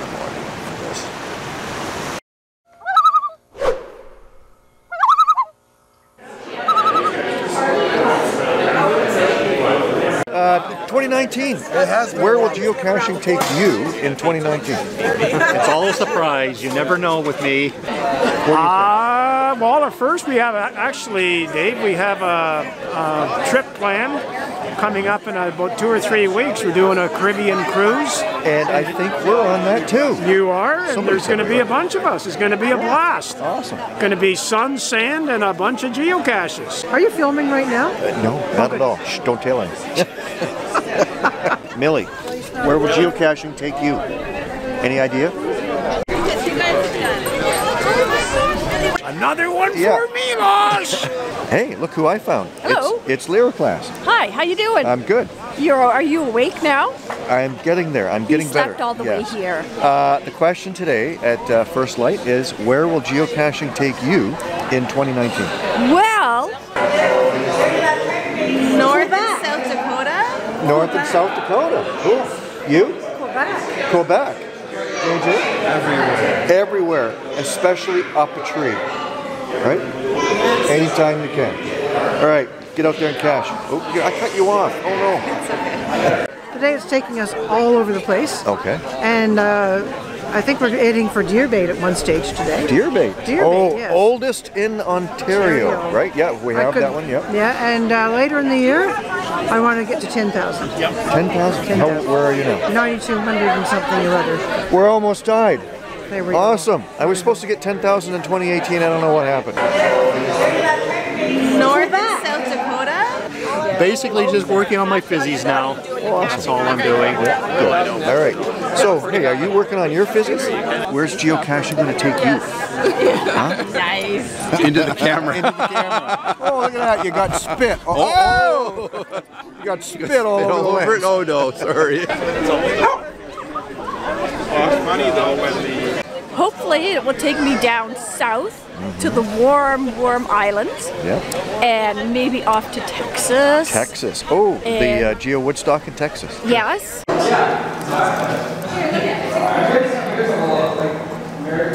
it's too early in the morning for this. Uh, 2019. It has been Where will geocaching take you in 2019? It's all a surprise. You never know with me. Uh, well, at first we have a, actually, Dave, we have a, a trip planned coming up in about two or three weeks. We're doing a Caribbean cruise. And I think we're on that too. You are, and Somebody there's going to be a bunch of us. It's going to be a blast. Awesome. Going to be sun, sand, and a bunch of geocaches. Are you filming right now? Uh, no, not at all. Shh, don't tell him. Millie, where will geocaching take you? Any idea? Another one Yeah. for Milos! Hey, look who I found. Hello. It's, it's Lyriclass. Hi, how you doing? I'm good. You're are you awake now? I'm getting there. I'm getting you slept better. all the Yes. way here. Uh, the question today at uh, First Light is where will geocaching take you in 2019? Well, North and South Dakota. North and South Dakota. Cool. You? Quebec. Quebec. JJ? Everywhere. Everywhere, especially up a tree. Right? Anytime you can. All right, get out there and cache. Oh, I cut you off. Oh no. Today it's taking us all over the place. Okay. And uh, I think we're heading for deer bait at one stage today. Deer bait. Deer oh, bait, yes. oldest in Ontario, Ontario. right? Yeah, we have could- that one. Yep. Yeah, and uh, later in the year, I want to get to 10,000. Ten thousand. 10,000. Where are you now? 9,200 and something or other. We're almost died. There we go. Awesome. I was supposed to get 10,000 in 2018. I don't know what happened. North and South Dakota. Basically, just working on my fizzies now. That's all I'm doing. All right. So, hey, are you working on your physics? Where's geocaching going to take you? Nice. Into the camera. Into the camera. Oh, look at that. You got spit. Oh! oh. You got spit all All over the over it? lens. Oh no, sorry. Hopefully it will take me down south to the warm, warm islands Yeah. and maybe off to Texas. Texas. Oh, the uh, Geo Woodstock in Texas. Yes.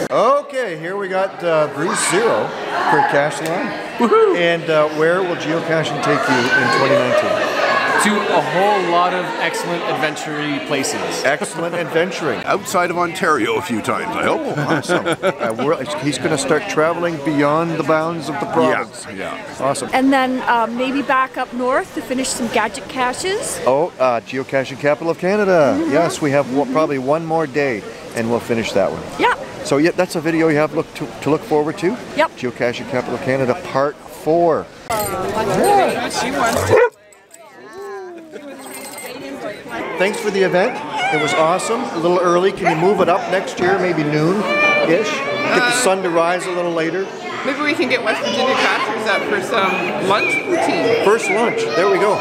Okay, here we got uh, Bruce Zero for Cash Line. And uh, where will geocaching take you in 2019? To a whole lot of excellent adventure places. Excellent adventuring. Outside of Ontario a few times, I hope. Oh, awesome. Uh, he's going to start traveling beyond the bounds of the province. Yeah, yeah. Awesome. And then um, maybe back up north to finish some gadget caches. Oh, uh, geocaching capital of Canada. Mm-hmm. Yes, we have one- probably one more day, and we'll finish that one. Yeah. So yeah, that's a video you have look to, to look forward to. Yep. Geocaching capital of Canada, part four. Thanks for the event. It was awesome. A little early. Can you move it up next year, maybe noon-ish? Get the sun to rise a little later. Maybe we can get West Virginia Cachers up for some lunch routine. First lunch. There we go.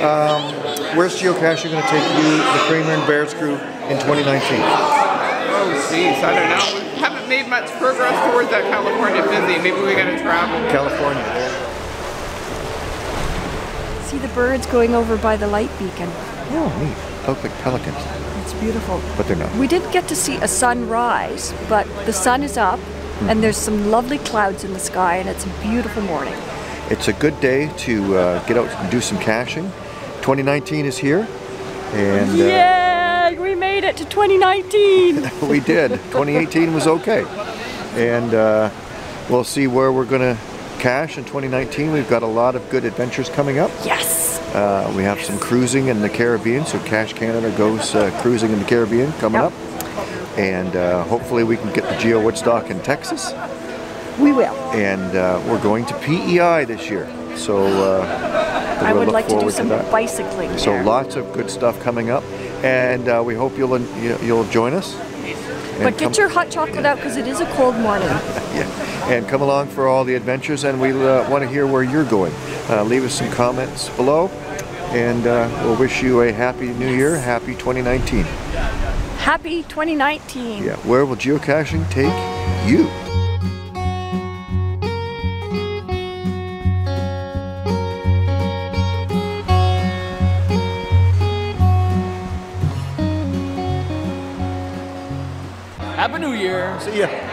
Um, where's geocaching going to take you, the Kramer and Bears crew, in 2019? Oh, jeez, I don't know. We haven't made much progress towards that California busy. Maybe we gotta travel. California. See the birds going over by the light beacon. Oh, neat. Look like pelicans, It's beautiful. but they're not. We didn't get to see a sunrise, but the sun is up and there's some lovely clouds in the sky and it's a beautiful morning. It's a good day to uh, get out and do some caching. 2019 is here, and uh, Yay! We made it to 2019! we did. 2018 was okay, and uh, we'll see where we're going to cache in 2019. We've got a lot of good adventures coming up. yes! Uh, we have some cruising in the Caribbean, so Cache Canada goes uh, cruising in the Caribbean coming Yep. up, and uh, hopefully we can get the Geo Woodstock in Texas. We will. And uh, we're going to PEI this year, so uh, I would like to do some that. bicycling. So there. lots of good stuff coming up, and uh, we hope you'll you- you'll join us. But get your hot chocolate out because it is a cold morning. yeah, and come along for all the adventures, and we uh, want to hear where you're going. Uh, leave us some comments below, and uh, we'll wish you a happy New Year, happy 2019. Happy 2019. Yeah, where will geocaching take you? Happy New Year. See ya.